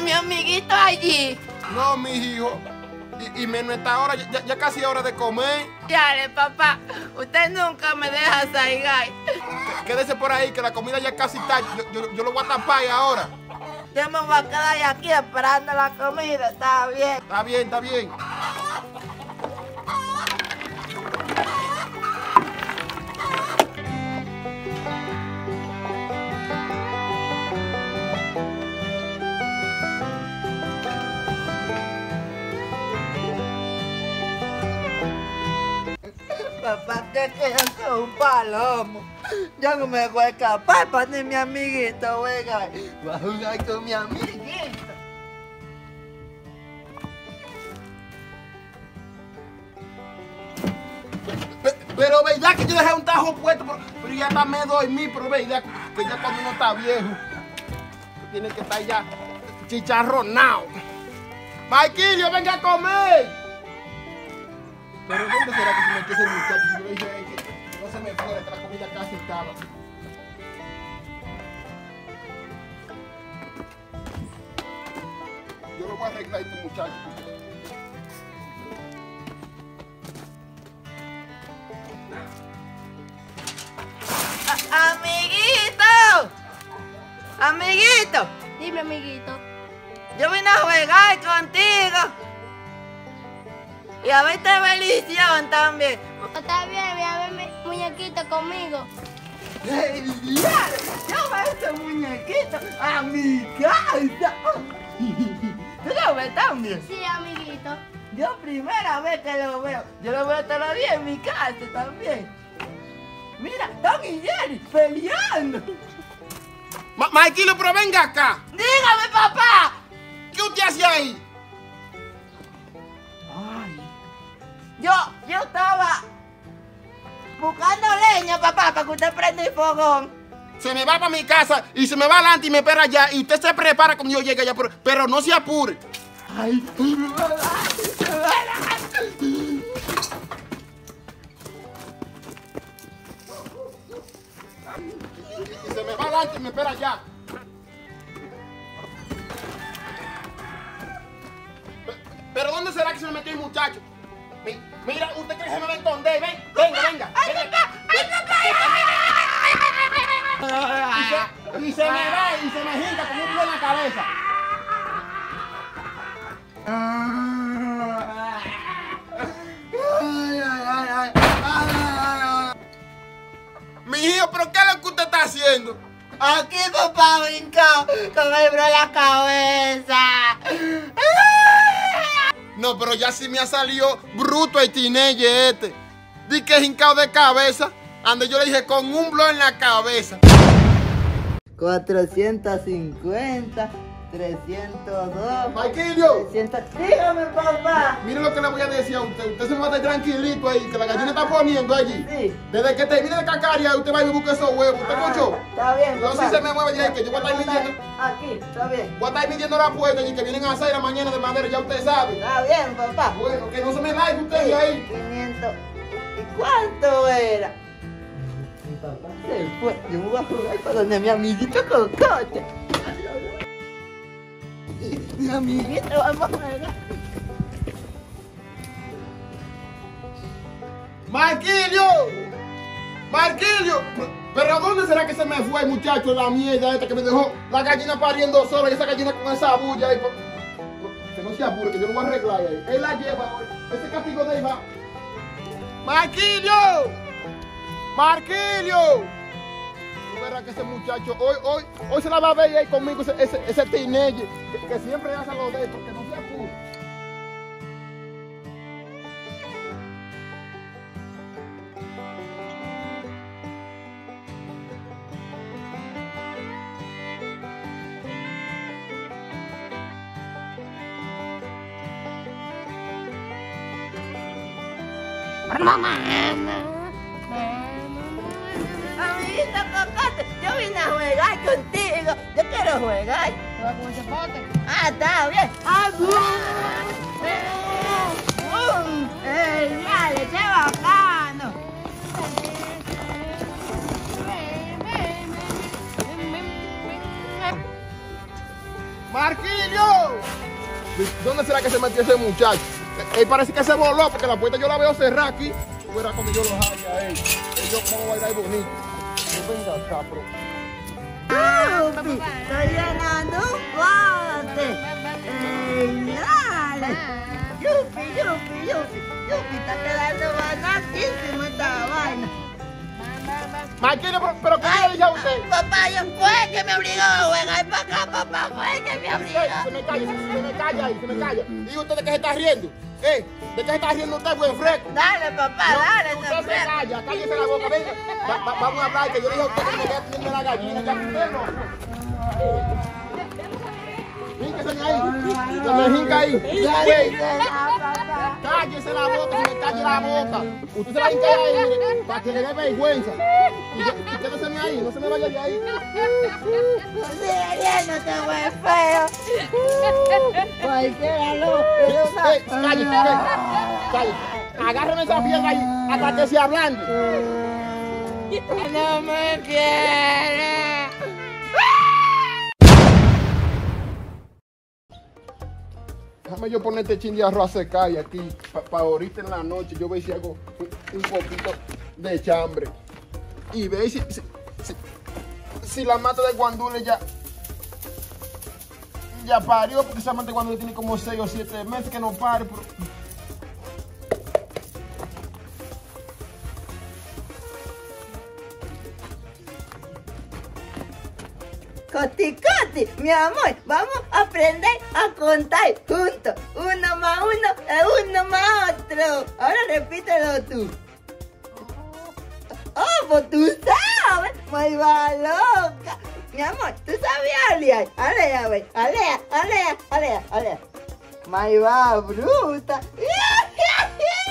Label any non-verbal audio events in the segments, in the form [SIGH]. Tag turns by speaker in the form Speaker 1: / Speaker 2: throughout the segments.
Speaker 1: mi amiguito allí.
Speaker 2: No, mis hijos. Y, y menos esta hora, ya, ya casi hora de comer.
Speaker 1: Dale, papá, usted nunca me deja saigar.
Speaker 2: Quédese por ahí, que la comida ya casi está. Yo, yo, yo lo voy a tapar ahora.
Speaker 1: Yo me voy a quedar aquí esperando la comida, está bien.
Speaker 2: Está bien, está bien.
Speaker 1: Que quedan con un palomo. Yo no me voy a escapar para ni mi amiguito, venga. Voy a jugar con mi amiguito.
Speaker 2: Pe- Pero verdad que yo dejé un tajo puesto, pero, pero ya está me dormí, pero verdad que ya cuando uno está viejo, tiene que estar ya chicharronado. Maikilio, venga a comer. Pero ¿dónde será que metió ese muchacho? Yo le dije a él que no se me fuera, que la comida casi estaba. Yo lo voy a arreglar a este muchacho.
Speaker 1: Amiguito. Amiguito.
Speaker 3: Dime, amiguito.
Speaker 1: Yo vine a jugar contigo. Y a verte bendición también.
Speaker 3: Está bien, voy a ver mi muñequito conmigo.
Speaker 1: ¡Ey! Yo veo ese muñequito a mi casa. [LAUGHS] ¿Tú lo ves también?
Speaker 3: Sí, amiguito.
Speaker 1: Yo primera vez que lo veo. Yo lo veo días en mi casa también. Mira, Tom y Jerry peleando.
Speaker 2: Ma Maikilio, pero venga acá.
Speaker 1: Dígame, papá.
Speaker 2: ¿Qué usted hace ahí?
Speaker 1: Yo, yo estaba buscando leña, papá, para que usted prenda el fogón.
Speaker 2: Se me va para mi casa y se me va adelante y me espera allá. Y usted se prepara cuando yo llegue allá, pero, pero no se apure.
Speaker 1: Ay,
Speaker 2: Y se me va adelante y me espera allá. Pe- Pero ¿dónde será que se me metió el muchacho? Mi- Mira, usted cree que se me va a esconder. Ven, venga, venga.
Speaker 1: ¡Ay,
Speaker 2: venga.
Speaker 1: papá! ¡Ay,
Speaker 2: Y
Speaker 1: papá!
Speaker 2: se, y se me va y se me ginca como un pie en la cabeza. Mi hijo, ¿pero qué es lo que usted está haciendo?
Speaker 1: Aquí papá brincó con el bro en la cabeza.
Speaker 2: No, pero ya sí me ha salido bruto el tineye este. Di que es hincado de cabeza. Ande yo le dije con un blow en la cabeza.
Speaker 1: 450, 302,
Speaker 2: Maquillo,
Speaker 1: 300. Dígame, papá.
Speaker 2: mire lo que le voy a decir a usted. Usted se me va a estar tranquilito ahí, que la gallina está poniendo allí.
Speaker 1: Sí.
Speaker 2: Desde que termine de cacarear, usted va y busca esos huevos. ¿Usted escuchó?
Speaker 1: Está bien,
Speaker 2: No
Speaker 1: papá.
Speaker 2: si se me mueve ahí, que yo voy a estar midiendo.
Speaker 1: Aquí, está bien.
Speaker 2: Voy a estar midiendo la puerta y que vienen a hacer la mañana de madera, ya usted sabe.
Speaker 1: Está bien, papá.
Speaker 2: Bueno, que no se me laigue usted ahí.
Speaker 1: 500. ¿Y cuánto era? Mi papá se fue. Yo me voy a jugar para donde mi amiguito Cocote. Mi amiguito, vamos a jugar.
Speaker 2: ¡Marquillo! ¡Marquillo! ¿Pero dónde será que se me fue, muchacho, la mierda esta que me dejó la gallina pariendo sola y esa gallina con esa bulla ahí? Que no se apure, que yo lo voy arreglar ahí. Él la lleva, ese castigo de ahí va. ¡Marquillo! ¡Marquillo! Verás que ese muchacho, hoy, hoy, hoy se la va a ver ahí conmigo, ese, ese, ese que, que siempre hace lo de esto, que no se apure
Speaker 1: amiguita Cocote, yo vine a jugar contigo, yo quiero jugar.
Speaker 3: ¿Vas con ese pote?
Speaker 1: Ah, está bien. ¡Ah, ¡Bum! ¡Eh, dale, qué bacano! ¡Marquillo!
Speaker 2: ¿Dónde será que se metió ese muchacho? Él parece que se voló porque la puerta yo la veo cerrada aquí. Tú verás yo los haya a él. Ellos cómo bailar bonito. No venga acá, bro.
Speaker 1: Yupi, estoy llenando un bote. ¡Ey, dale!
Speaker 2: Marquino, pero, ¿qué le dije a usted?
Speaker 1: Papá, yo fue que me obligó a jugar para acá, papá, fue que me obligó.
Speaker 2: Se me calla, se me calla ahí, se me calla. ¿Y usted de qué se está riendo? ¿Eh? ¿De qué se está riendo usted, buen fresco?
Speaker 1: Dale, papá, dale,
Speaker 2: Usted se calla, cállese la boca, venga. Va- va- vamos a hablar, que yo le dije a usted que me quedé pidiendo la gallina, ya usted no. Híncese ahí, me hinca ahí. Cállese la boca, se me calle la boca. Usted se va a hincar ahí, para que le dé vergüenza. Y, quédese ahí, no se me vaya de ahí.
Speaker 1: Sigue riéndote, güey, feo. Cualquiera lo
Speaker 2: cállese, cállese, cállese. Agárreme esa piedra ahí hasta que se ablande.
Speaker 1: No me quiere.
Speaker 2: Déjame yo poner este chin de arroz a secar y aquí, para ahorita en la noche, yo ver si hago un, poquito de chambre. Y ve si, si, la mata de guandule ya, ya parió, porque esa mata de guandule tiene como 6 o 7 meses que no pare.
Speaker 1: Coti, mi amor, vamos a aprender a contar juntos. Uno más uno es uno más otro. Ahora repítelo tú. Oh, pues tú sabes, muy va loca. Mi amor, ¿tú sabías alear? Alea, güey, alea, alea, alea, alea. Muy va bruta. [LAUGHS]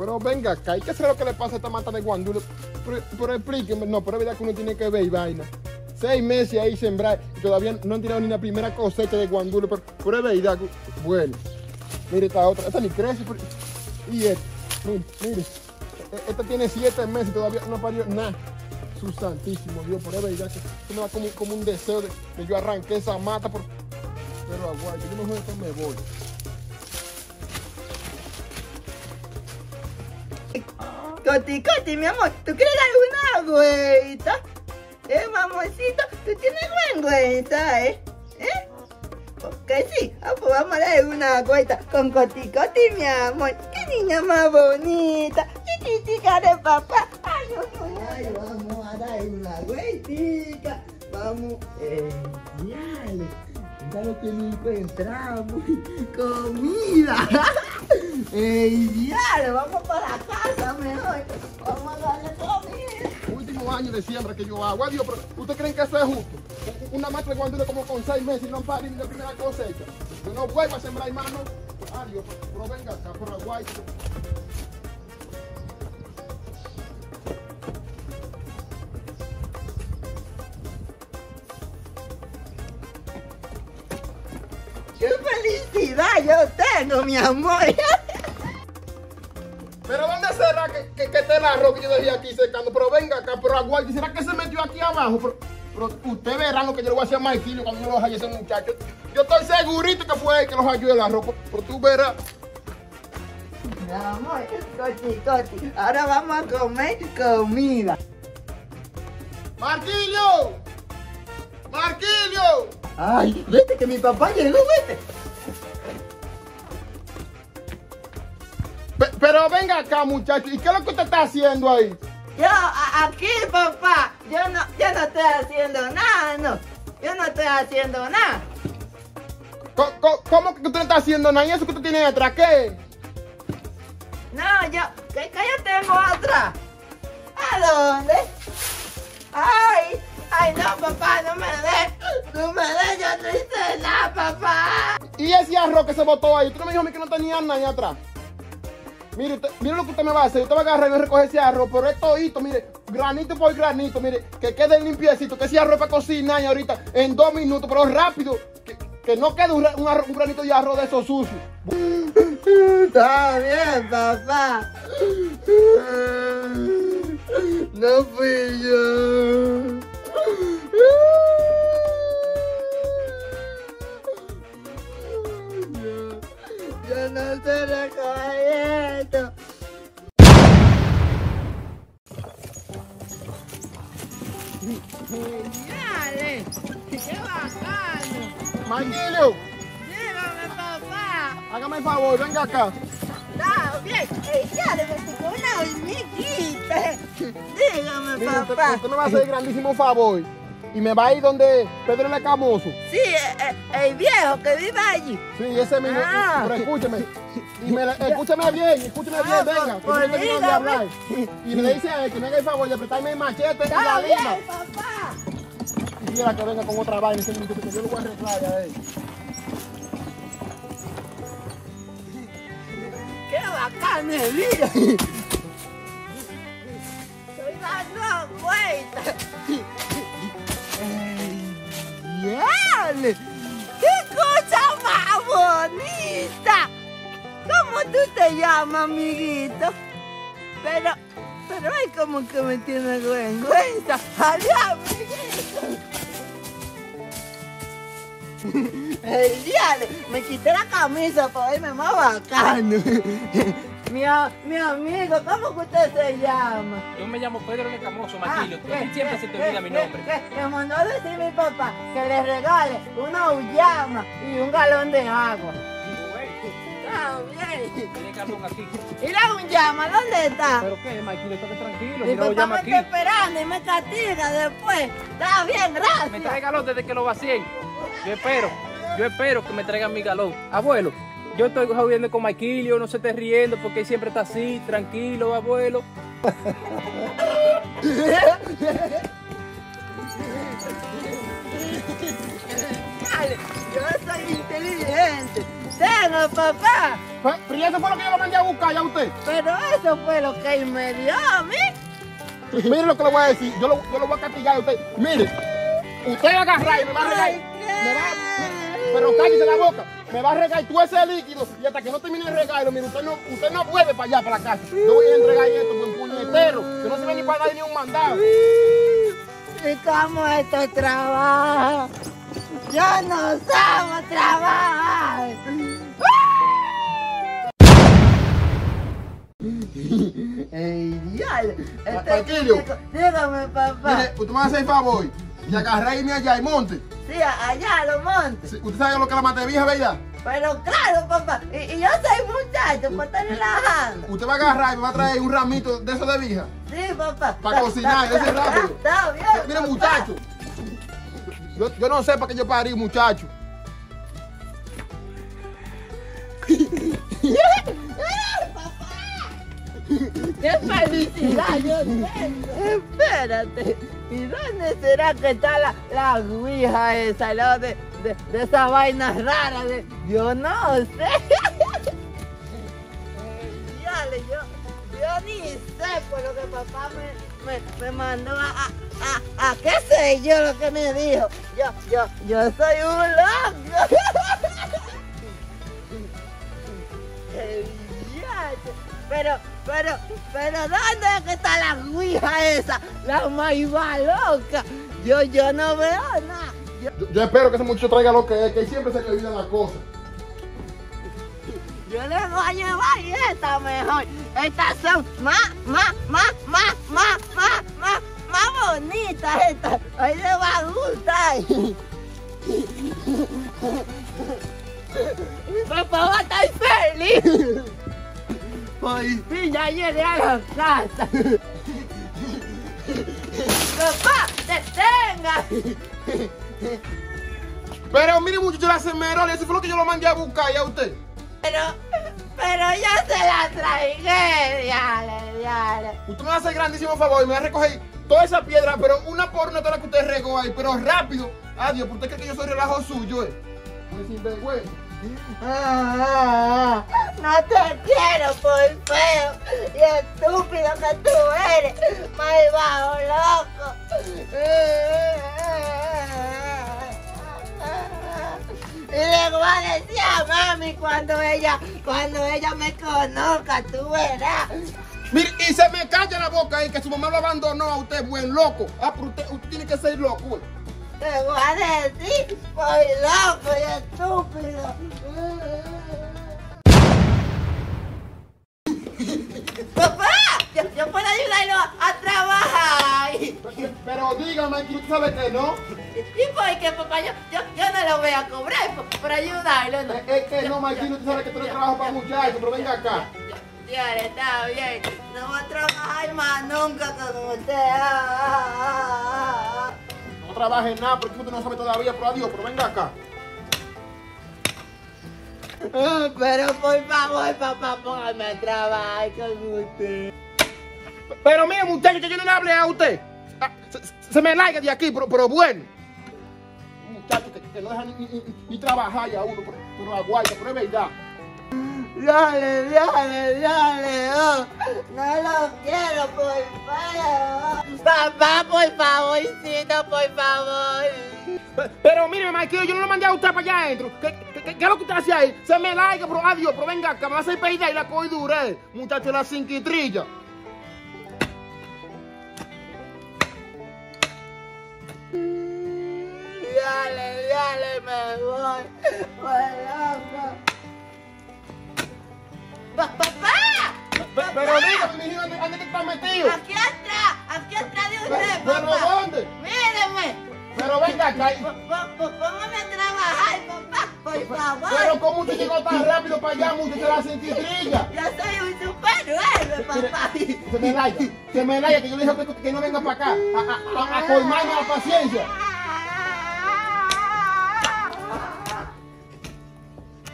Speaker 2: Pero venga acá, ¿y qué será lo que le pasa a esta mata de guandule? Pero, pero explíqueme, no, pero es verdad que uno tiene que ver y vaina. Seis meses ahí sembrar y todavía no han tirado ni la primera cosecha de guandule, pero, pero es verdad bueno. Mire esta otra, esta ni crece, y esta, mire, mire, esta tiene siete meses y todavía no parió nada. Su santísimo Dios, pero es verdad que me da como, un deseo de que yo arranque esa mata, pero, pero aguarde, yo mejor me voy.
Speaker 1: Coti, Coti, mi amor, ¿tú quieres dar una vuelta? Eh, mamorcito, tú tienes vergüenza, ¿eh? ¿Eh? Que sí, ah, pues vamos a dar una vuelta con Coti, Coti, mi amor. ¡Qué niña más bonita! ¡Chiquitica de papá! ¡Ay, ay, ay! Vamos a dar una vueltica. Vamos, eh, diale. Ya lo que encontramos. [LAUGHS] Comida. [LAUGHS] ¡Ey, diale! Vamos para la casa mejor. Vamos a darle comida.
Speaker 2: último año de siembra que yo hago. Adiós, pero ¿ustedes creen que eso es justo? Una mata de guandule como con seis meses y no ni la primera cosecha. Yo no vuelvo a sembrar, hermano. Adiós, pero venga acá, por Aguay.
Speaker 1: ¡Qué felicidad yo tengo, mi amor! [LAUGHS]
Speaker 2: Pero ¿dónde será que, que, que esté el arroz que yo dejé aquí secando? Pero venga acá, pero Aguay, ¿será que se metió aquí abajo? Pero, pero usted verá lo que yo le voy a hacer a Marquillo cuando yo los haya ese muchacho. Yo estoy segurito que fue él que los ayudó el arroz, pero, pero tú verás.
Speaker 1: Mi amor, coti, coti. Ahora vamos a comer comida.
Speaker 2: ¡Marquillo! ¡Marquillo!
Speaker 1: Ay, vete que mi papá llegó, vete.
Speaker 2: Pero venga acá, muchacho. ¿Y qué es lo que usted está haciendo ahí?
Speaker 1: Yo, aquí, papá. Yo no, yo no estoy haciendo nada, no. Yo no estoy haciendo nada.
Speaker 2: Co- ¿Cómo que usted no está haciendo nada? ¿Y eso que usted tiene detrás? ¿Qué?
Speaker 1: No, yo, que, que yo tengo otra. ¿A dónde? Ay, ay, no, papá, no me des. No me des, yo no hice nada, papá.
Speaker 2: ¿Y ese arroz que se botó ahí? ¿Tú no me dijo a mí que no tenía nada ahí atrás? Mire, mire lo que usted me va a hacer. Usted va a agarrar y me recoge ese arroz, pero es todito, mire, granito por granito, mire, que quede limpiecito, que ese arroz para cocinar y ahorita en dos minutos, pero rápido, que, no quede un granito de arroz de esos sucios.
Speaker 1: Está bien, papá. No fui yo.
Speaker 2: Acá.
Speaker 1: Está bien. Eh, con una hormiguita. Dígame,
Speaker 2: Mire, usted,
Speaker 1: papá.
Speaker 2: usted me va a hacer grandísimo favor y me va a ir donde Pedro el Escamoso.
Speaker 1: Sí, eh, eh, el viejo que vive allí.
Speaker 2: Sí, ese mismo.
Speaker 1: Ah.
Speaker 2: Pero escúcheme. Y me, escúcheme bien, escúcheme bien,
Speaker 1: Ah,
Speaker 2: venga.
Speaker 1: pues,
Speaker 2: Que yo no de hablar. Y me dice a él que me haga el favor de apretarme el machete y
Speaker 1: Está
Speaker 2: la lima.
Speaker 1: bien, papá.
Speaker 2: Y quiera que venga con otra vaina ese minuto, que yo lo voy a arreglar a él.
Speaker 1: Bacán el día! [LAUGHS] Estoy dando vueltas. ¡Diale! ¡Qué cosa más bonita! ¿Cómo tú te llamas, amiguito? Pero, pero ay, como que me tiene vergüenza. ¡Adiós, amiguito! [LAUGHS] ¡El diale! Me quité la camisa para verme más bacano. [LAUGHS] mi, mi amigo, ¿cómo que usted se llama?
Speaker 4: Yo me llamo Pedro el Escamoso,
Speaker 1: Ah,
Speaker 4: Maquilio.
Speaker 1: ¿qué,
Speaker 4: a ti siempre se te olvida mi nombre.
Speaker 1: Me mandó a decir mi papá que le regale una ullama y un galón de agua.
Speaker 4: Carbón aquí.
Speaker 1: ¿Y la ullama dónde está?
Speaker 4: ¿Pero qué, Maquilio? Estate tranquilo.
Speaker 1: Mi papá me
Speaker 4: aquí.
Speaker 1: está esperando y me castiga después. Está bien,
Speaker 4: Me
Speaker 1: gracias.
Speaker 4: trae galón desde que lo vacíen. Yo espero. Yo espero que me traigan mi galón. Abuelo, yo estoy jodiendo con Maquilio, no se esté riendo porque él siempre está así, tranquilo, abuelo.
Speaker 1: Dale, yo soy inteligente. Tengo, papá.
Speaker 2: Pues, Pero eso fue lo que yo lo mandé a buscar ya usted.
Speaker 1: Pero eso fue lo que él me dio a mí.
Speaker 2: Mire lo que le voy a decir. Yo lo, yo lo voy a castigar a usted. Mire, usted va a agarrar y me va a regar. Me va, pero cállese la boca. Me va a regar todo ese líquido y hasta que no termine de regarlo, mire, usted no, usted no vuelve para allá, para la casa. Yo voy a entregar esto buen puñetero, que no se ve ni para dar ni un mandado.
Speaker 1: ¿Y cómo esto trabaja? Yo no sabemos trabajar. [LAUGHS] ¡Ey, diablo! Este Dígame, papá.
Speaker 2: Mire, usted me va a hacer el favor y irme allá y monte.
Speaker 1: Sí, allá lo monte.
Speaker 2: Sí, Usted sabe lo que es la mate vieja, ¿verdad?
Speaker 1: Pero claro, papá. Y, y yo soy muchacho, para estar relajando.
Speaker 2: Usted va a agarrar y me va a traer un ramito de eso de vieja.
Speaker 1: Sí, papá.
Speaker 2: Para cocinar, ese es rápido. [LAUGHS]
Speaker 1: Está bien.
Speaker 2: Mire,
Speaker 1: papá.
Speaker 2: muchacho. Yo, yo no sé para qué yo parí, muchacho. [LAUGHS]
Speaker 1: ¡Qué felicidad yo! Espérate, ¿y dónde será que está la, la ouija esa, lo de, de, de esa vaina rara? De, yo no sé. [LAUGHS] Dale, yo, yo ni sé por lo que papá me, me, me mandó a, a, a, qué sé yo lo que me dijo. Yo, yo, yo soy un loco. [LAUGHS] Pero, pero, pero, ¿dónde es que está la ouija esa? La maiva loca. Yo, yo no veo nada. Yo,
Speaker 2: Yo, yo espero que ese muchacho traiga lo que es, que siempre se le olvidan las cosas.
Speaker 1: yo le voy a llevar esta mejor. Estas son más, más, más, más, más, más, más, más bonitas estas. Ahí le va a gustar. Papá va a estar feliz. Por fin ya llegué a la casa. Papá, detenga.
Speaker 2: Pero mire, muchacho, la semerola, eso fue lo que yo lo mandé a buscar ya a usted.
Speaker 1: Pero, pero yo se la traigué. Diale, diale.
Speaker 2: Usted me va a hacer grandísimo favor y me va a recoger toda esa piedra, pero una por una toda la que usted regó ahí, pero rápido. Adiós, porque usted cree que yo soy relajo suyo, eh. Me sinvergüenza.
Speaker 1: Ah, no te quiero por feo y estúpido que tú eres, malvado loco. Y le voy a decir a mami cuando ella, cuando ella me conozca, tú verás.
Speaker 2: Mire, y se me calla la boca ahí que su mamá lo abandonó a usted, buen loco. Ah, pero usted, usted tiene que ser loco.
Speaker 1: Te voy a decir, soy loco y estúpido. [LAUGHS] Papá, yo, yo puedo ayudarlo a trabajar.
Speaker 2: Pero dígame, ¿tú sabes que no?
Speaker 1: ¿Y por qué, papá? Yo, yo, yo no lo voy a cobrar por, por ayudarlo. ¿no?
Speaker 2: Es es que no, Marquino, tú sabes que tú eres trabajo para muchachos, pero venga acá.
Speaker 1: Ya, está bien. No voy a trabajar más nunca con usted. Ah, ah, ah,
Speaker 2: No trabajes nada porque usted no sabe todavía, pero adiós, pero venga acá. [LAUGHS]
Speaker 1: Pero por favor, papá, póngame a trabajar con usted.
Speaker 2: Pero mire, muchacho, que yo no le hablé a usted. Ah, se, se me larga de aquí, pero, pero bueno. Muchacho que, que no deja ni, ni- ni- ni trabajar ya uno, pero, pero aguanta, pero es verdad.
Speaker 1: Dale, dale, dale, oh. No lo quiero, por favor. Papá, por favorcito, por favor.
Speaker 2: Pe- Pero mire, Marquillo, yo no lo mandé a usted para allá adentro. ¿Qué, qué, qué- qué es lo que usted hace ahí? Se me larga, pero adiós, pero venga acá, me va a hacer pedir y la coy duré. Muchacho, la cinquitrilla.
Speaker 1: Dale, dale, me voy. Voy ¡Papá!
Speaker 2: Pe- Pero dígame, mi hijo, ¿dónde, dónde que está metido?
Speaker 1: Aquí atrás, aquí atrás de
Speaker 2: Pero,
Speaker 1: usted,
Speaker 2: pero
Speaker 1: papá.
Speaker 2: ¿dónde?
Speaker 1: Míreme.
Speaker 2: Pero venga acá.
Speaker 1: Póngame a trabajar, papá, por favor.
Speaker 2: Pero ¿cómo usted llegó tan rápido para allá, muchacho, la cinquitrilla?
Speaker 1: Yo soy un superhéroe, papá.
Speaker 2: Se me larga, se me larga, que yo le dije que, no venga para acá a, colmarme la paciencia.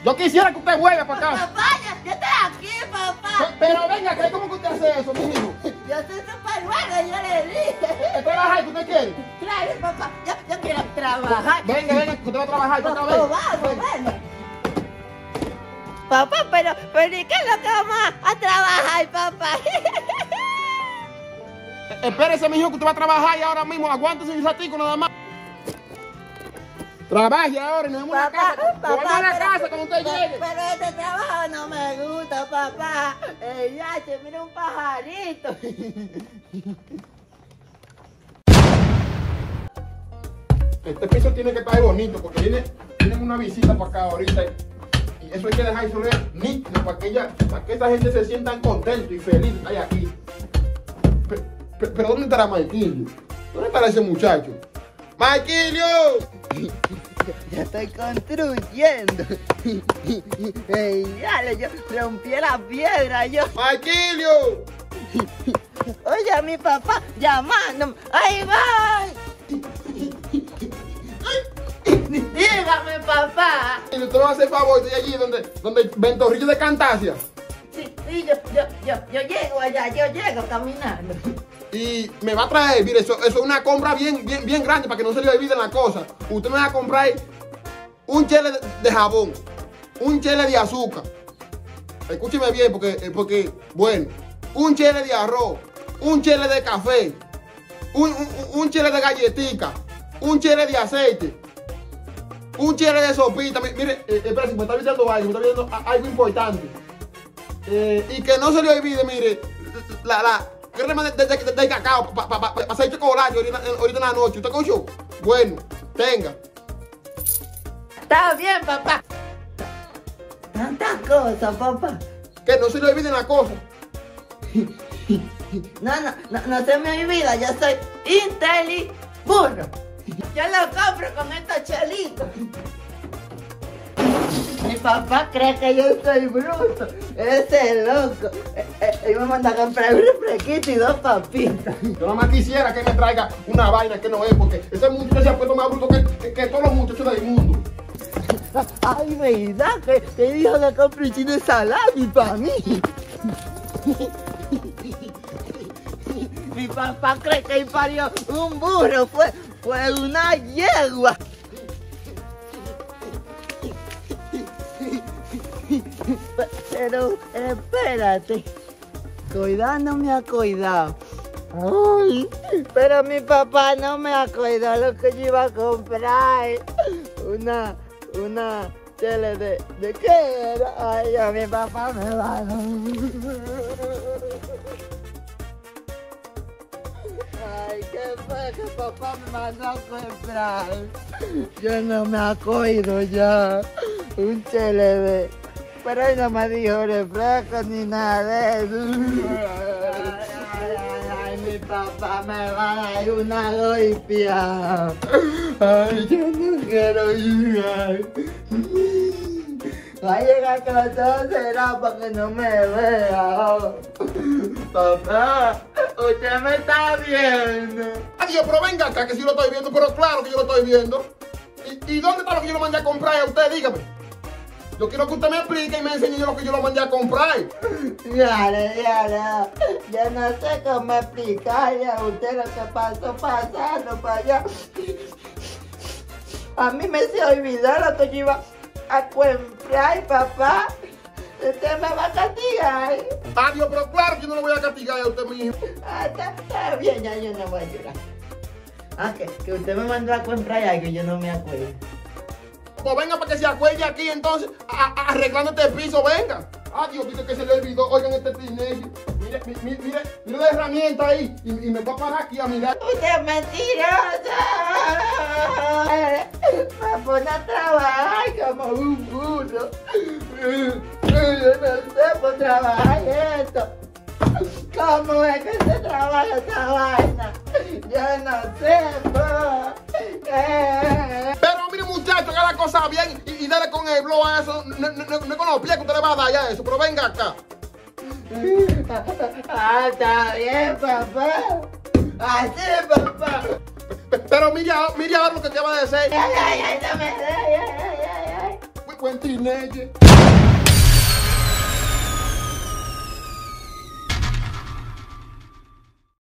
Speaker 2: Yo quisiera que usted vuelva para acá.
Speaker 1: Papá, yo estoy aquí, papá.
Speaker 2: Pero venga, acá, ¿cómo que usted hace eso, mi hijo?
Speaker 1: Yo soy superhéroe, yo le dije.
Speaker 2: ¿Trabajar que usted quiere?
Speaker 1: Claro, papá, yo, yo quiero trabajar.
Speaker 2: Venga, venga, que usted va a trabajar
Speaker 1: Papá,
Speaker 2: acá, ven.
Speaker 1: vamos. Papá, pero, pero ¿y qué es lo que vamos a, a trabajar, papá? [LAUGHS]
Speaker 2: Espérese, mi hijo, que usted va a trabajar y ahora mismo aguántese un ratico nada más. Trabaje ahora y nos la
Speaker 1: Papá,
Speaker 2: casa. Nos vemos en la
Speaker 1: pero-
Speaker 2: casa cuando usted
Speaker 1: pero-
Speaker 2: llegue.
Speaker 1: Pero este trabajo no me gusta, papá. Eh, ya, se mira un pajarito.
Speaker 2: Este piso tiene que estar bonito porque viene, viene una visita para acá ahorita. Y eso hay que dejar eso nítido para que, ella, para que esa gente se sientan contento y feliz de estar aquí. Pe- pe- Pero, ¿dónde estará Marquilio? ¿Dónde estará ese muchacho? ¡Marquilio!
Speaker 1: Yo estoy construyendo. Ey, dale, yo rompí la piedra, yo.
Speaker 2: ¡Marquilio!
Speaker 1: Oye, a mi papá llamándome. ¡Ahí va! Dígame, papá.
Speaker 2: Y usted me va a hacer favor de allí donde, donde Ventorrillo de Cantasia.
Speaker 1: Sí, sí, yo, yo, yo, yo llego allá, yo llego caminando.
Speaker 2: Y me va a traer, mire, eso, es una compra bien, bien, bien grande para que no se le olviden las cosas. Usted me va a comprar un chele de, jabón, un chele de azúcar. Escúcheme bien, porque, eh, porque, bueno, un chele de arroz, un chele de café, un, un, un chele de galletica, un chele de aceite, un chele de sopita. Mi- Mire, eh, espérate, me está olvidando algo, me está olvidando a- algo importante. Eh, y que no se le olvide, mire, la, la crema de, de, de- de cacao para pa, pa, pa hacer chocolate ahorita, ahorita en la noche. ¿Usted escuchó? Bueno, tenga.
Speaker 1: Está bien, papá. Tantas cosas, papá.
Speaker 2: Que no se le olviden las cosas. [LAUGHS]
Speaker 1: No, no, no, no se me olvida, yo soy inteli burro. Yo lo compro con estos chelitos. [LAUGHS] Mi papá cree que yo soy bruto. Ese es loco. Eh, eh, Él me manda a comprar un refresquito y dos papitas.
Speaker 2: Yo nada más quisiera que me traiga una vaina que no es, porque ese muchacho se ha puesto más bruto que, que, que todos los muchachos del mundo. [LAUGHS]
Speaker 1: Ay, verdad que, que dijo que compre un chino de salami para mí. [LAUGHS] Mi papá cree que parió un burro, fue, fue una yegua. Pero espérate. Cuidado no me ha cuidado. Ay, pero mi papá no me ha cuidado lo que yo iba a comprar. Una, una tele de, ¿de qué era? Ay, ya mi papá me va a Ay, qué fue que papá me mandó a comprar. Yo no me acuerdo ya. Un tele de... Pero él no me dijo refresco ni nada de eso. Ay, ay, ay, ay, mi papá me va a dar una golpea. Ay, yo no quiero llegar. Va a llegar con todo será para que no me vea. Papá, usted me está viendo.
Speaker 2: Adiós, pero venga acá, que sí lo estoy viendo, pero claro que yo lo estoy viendo. ¿Y, y dónde está lo que yo lo mandé a comprar a usted? Dígame. Yo quiero que usted me explique y me enseñe lo que yo lo mandé a comprar.
Speaker 1: Dale, dale. Yo no sé cómo explicarle a usted lo que pasó pasando para allá. A mí me se olvidó lo que yo iba a comprar, papá. Usted me va a castigar.
Speaker 2: Adiós, pero claro que yo no lo voy a castigar a usted mismo.
Speaker 1: Ah, está, está bien, ya yo no voy a llorar. Ah, que, que usted me mandó a comprar algo, yo no me acuerdo.
Speaker 2: Pues venga para que se acuerde aquí entonces, a- a- arreglando este piso, venga. Adiós, dice que se le olvidó. Oigan este teenager. Mire, mi- mi- mire, mire la herramienta ahí. Y, y me va a parar aquí a mirar.
Speaker 1: ¡Usted es mentirosa! Me pone a trabajar como un burro. Yo no sé por trabajar esto. ¿Cómo es que se trabaja esta vaina? Yo no sé, po. Eh.
Speaker 2: Pero mire muchacho, haga la cosa bien y, y dale con el blow a eso. No, no, con los pies que usted le va a dar ya eso. Pero venga acá.
Speaker 1: Ah, está bien, papá. Así, papá.
Speaker 2: Pe- Pero mire ahora lo que te va a decir.
Speaker 1: Ay, ay, ay, no me ay, ay, ay, ay, ay.
Speaker 2: Buen teenager.